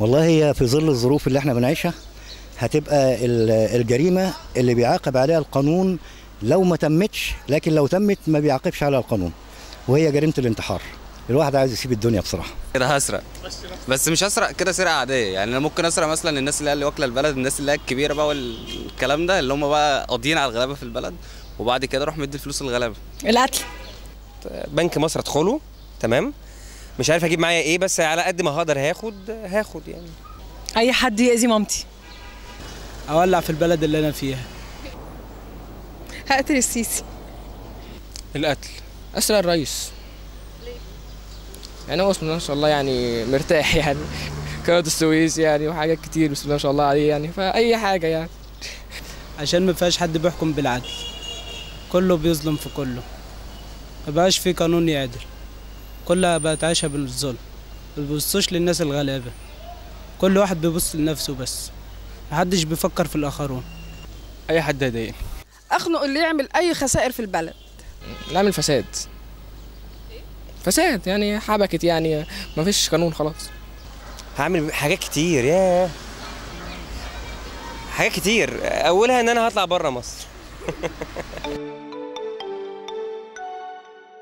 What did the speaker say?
والله هي في ظل الظروف اللي إحنا بنعيشها هتبقى ال- الجريمة اللي بيعاقب عليها القانون لو ما تمتش لكن لو تمت ما بيعاقبش عليها القانون وهي جريمة الانتحار. الواحد عايز يسيب الدنيا بصراحة. كده هسرق. بس مش هسرق كده سرقة عادية. يعني أنا ممكن أسرق مثلا الناس اللي هي اللي واكلة البلد الناس اللي هي الكبيرة بقى والكلام ده اللي هم بقى قاضيين على الغلابة في البلد وبعد كده أروح مدي الفلوس للغلابه القتل. بنك مصر ادخله تمام؟ مش عارف أجيب معايا إيه بس على قد ما هقدر هاخد هاخد يعني. أي حد يأذي مامتي. أولع في البلد اللي أنا فيها. هقتل السيسي. القتل. اسرع الرئيس. يعني هو بسم الله ما شاء الله يعني مرتاح يعني. قناة السويس يعني وحاجات كتير بسم الله ما شاء الله عليه يعني. فأي حاجة يعني. عشان ما فيهاش حد بيحكم بالعدل. كله بيظلم في كله. ما بقاش في قانون يعدل. كلها بقت عايشة بالظلم ما بيبصوش للناس الغلابة. كل واحد بيبص لنفسه بس محدش بيفكر في الآخرون. أي حد هيضايقني. أخنق اللي يعمل أي خسائر في البلد. نعمل فساد. فساد يعني حبكت يعني ما فيش قانون خلاص. هعمل حاجات كتير ياه. حاجات كتير. أولها إن أنا هطلع بره مصر.